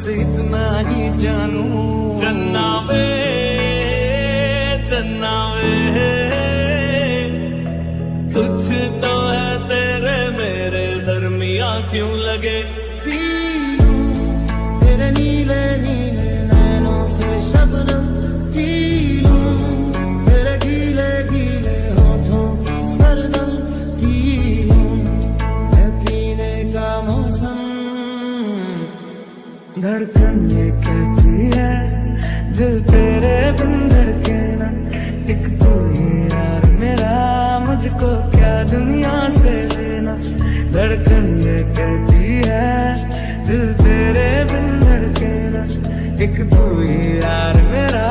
बस इतना ही जानू। चन्ना वे चन्ना वे कुछ तो है तेरे मेरे दरमिया क्यों लगे? तेरे नीले नीले धड़कन ये कहती है, दिल तेरे बिन धड़के ना। एक तू ही यार मेरा, मुझको क्या दुनिया से लेना? धड़कन ये कहती है, दिल तेरे बिन धड़के ना। एक तू ही यार मेरा,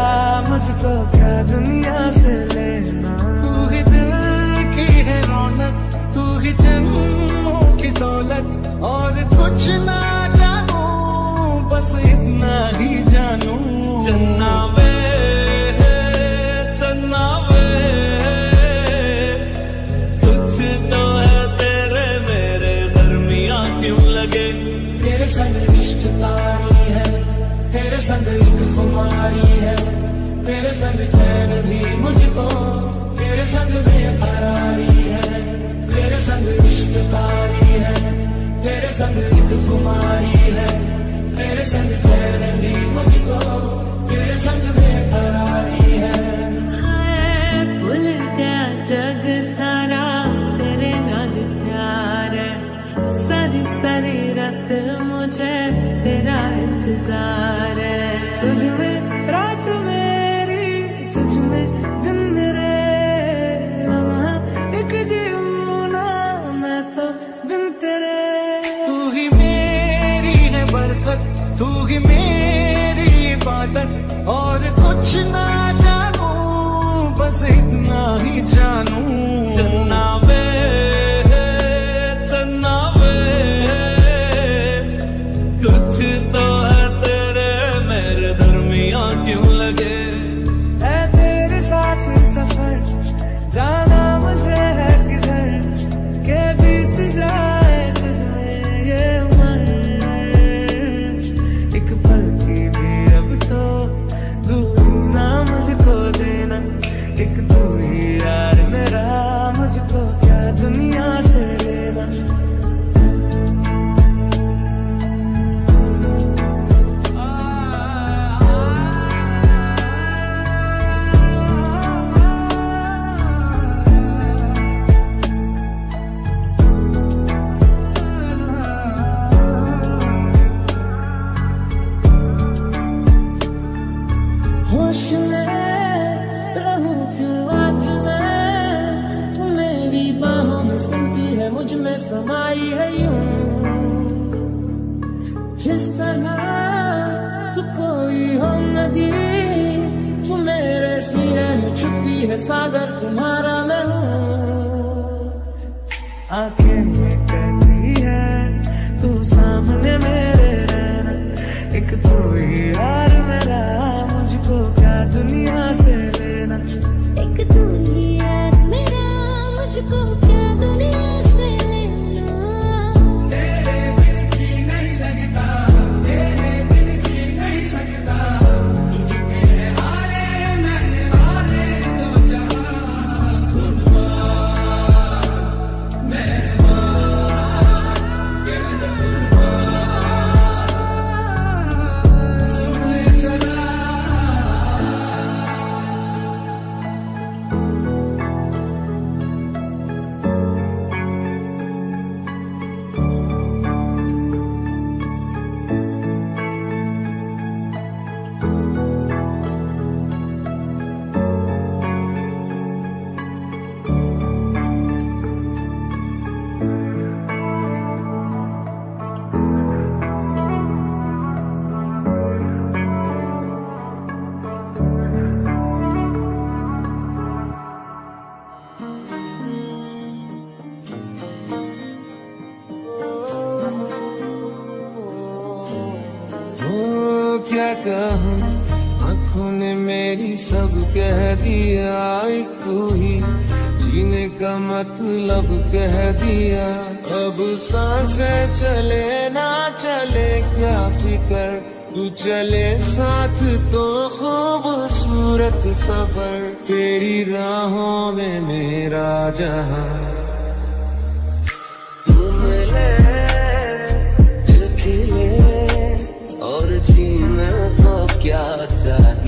मुझको क्या दुनिया से लेना? तू ही दिल की है रौनक, तू ही जन्मों की दौलत, और कुछ चन्ना वे चन्ना वे कुछ तो है तेरे मेरे दरमिया क्यों लगे? तेरे संग इश्क है, तेरे संग एक खुमारी है। तेरे संग चैन भी मुझको, तेरे संग बेकरारी है। तेरे संग इश्क तारी है, तेरे संग एक खुमारी है। तेरे संग चैन है। जग सारा तेरे प्यार सारी मुझे तेरा इंतज़ार एक है तुम्हारा मैं हूँ। आँखें कह दिया, अब साँसें चले ना चले, क्या फिकर? तू चले साथ तो खूबसूरत सफ़र, तेरी राहों में मेरा जहा। तुम ले दिल और जीना तो क्या चाहे?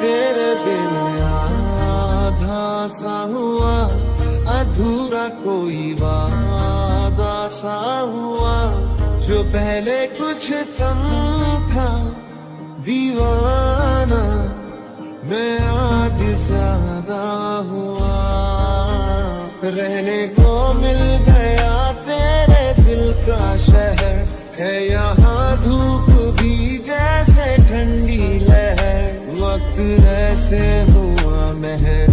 तेरे बिन आधा सा हुआ, अधूरा कोई वादा सा हुआ। जो पहले कुछ कम था, दीवाना, मैं आज ज़्यादा हुआ। रहने को मिल गया तेरे दिल का शहर, है यहाँ से हुआ मेहर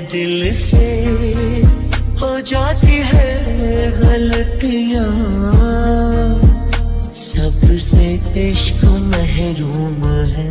दिल से हो जाती है गलतियाँ। सबसे इश्क महरूम है।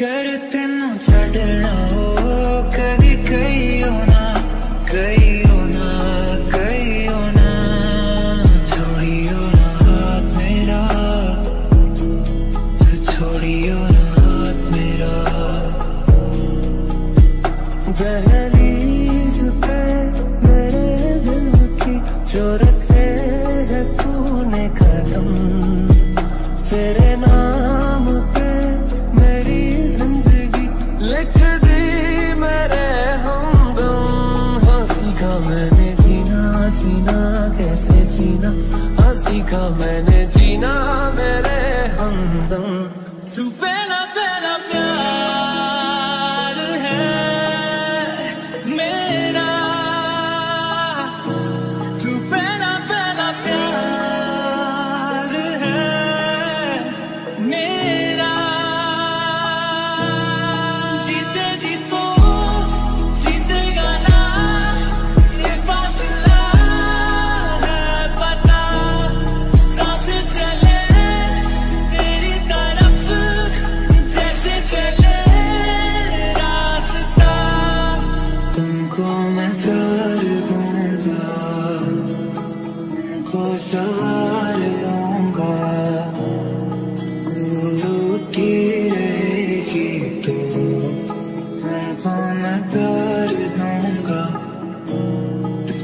ਕਰ ਤੈਨੂੰ ਛੱਡਣਾ ਕਦੀ ਕਈ ਹੋਣਾ ਕਈ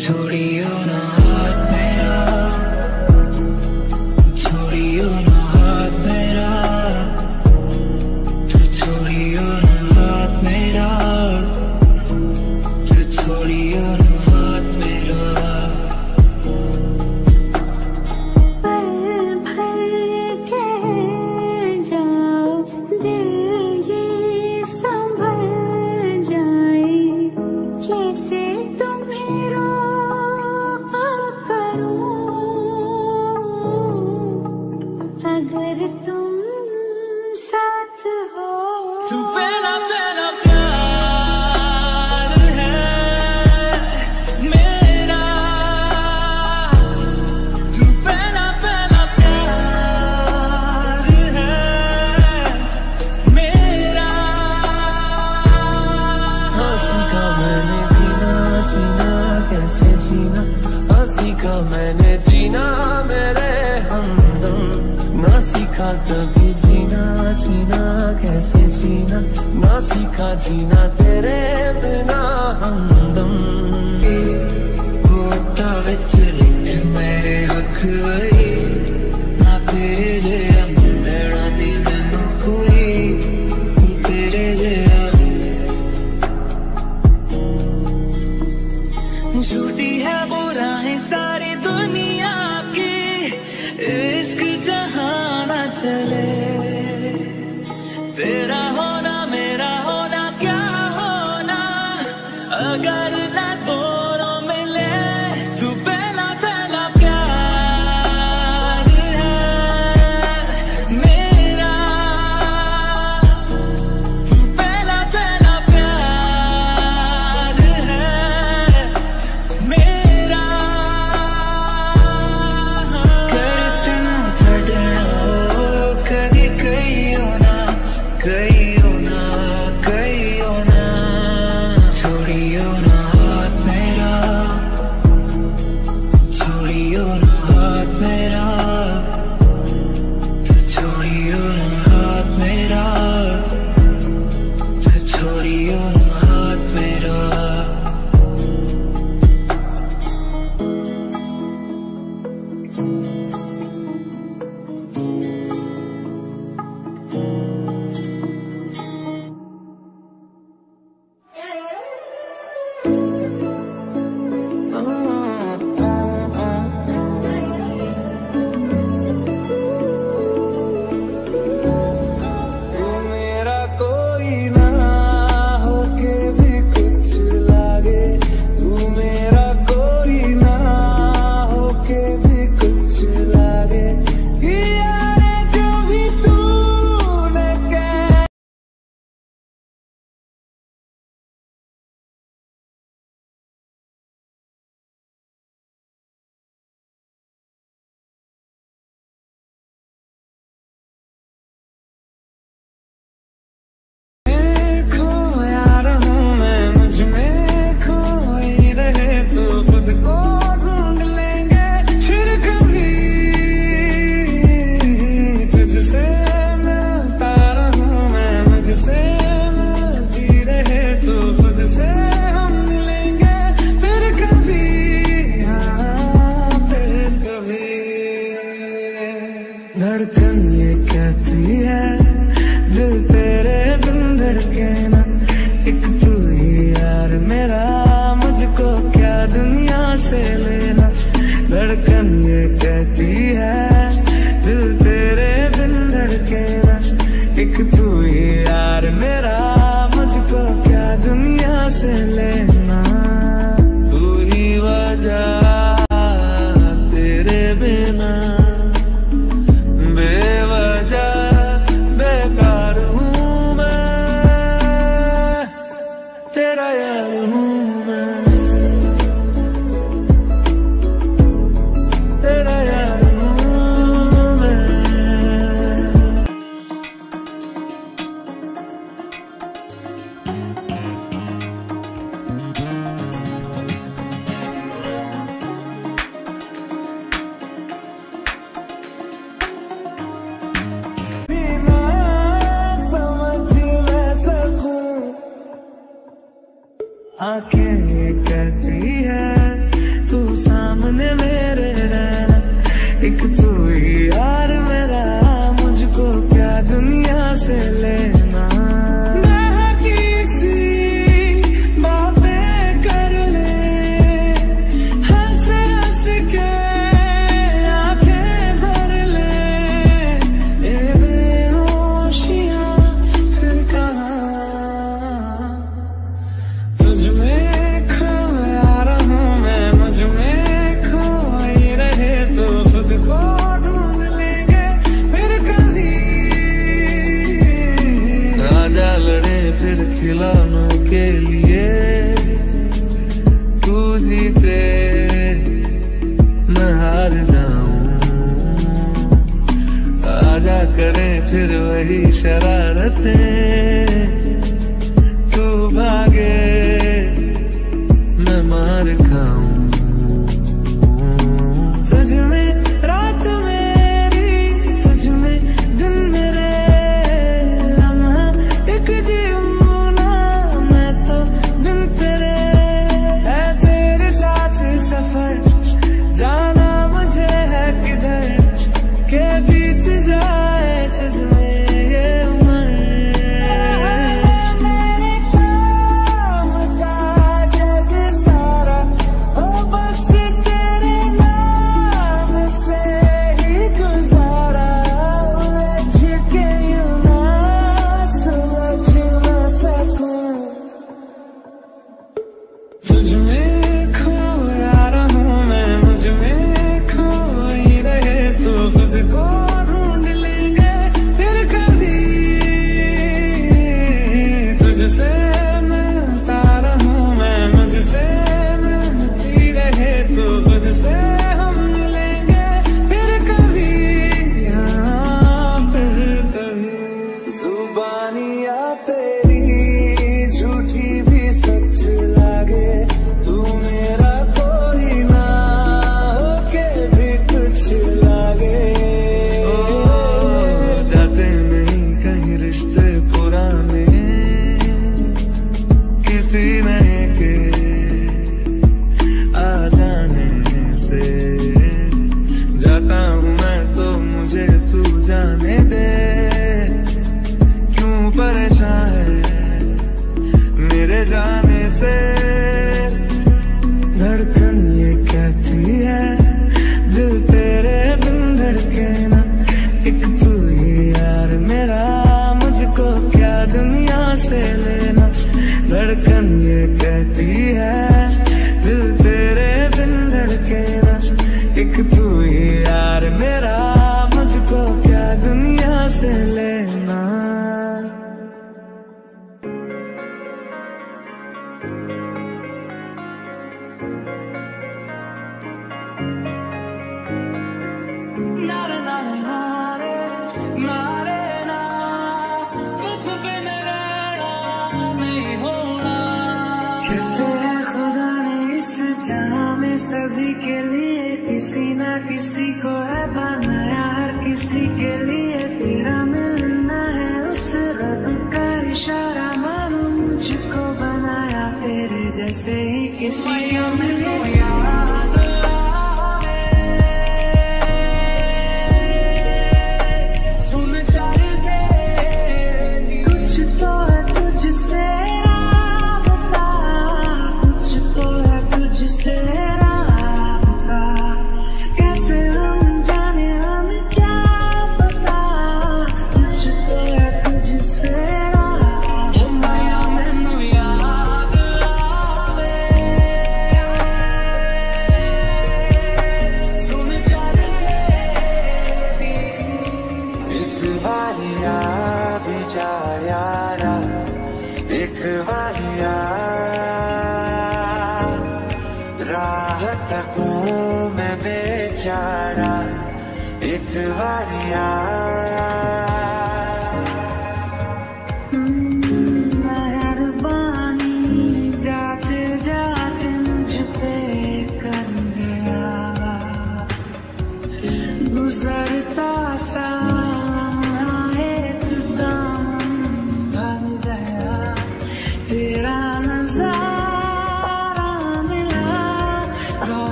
소리요 나 कभी जीना जीना, कैसे जीना? ना सीखा जीना तेरे बिना हमदम होता विच मेरे अख वही Jerusalem.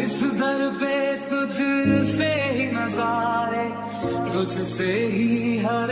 इस दर पे तुझसे ही नजारे तुझसे ही हर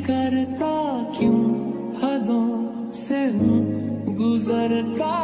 करता क्यों? हदों से हूँ गुजरता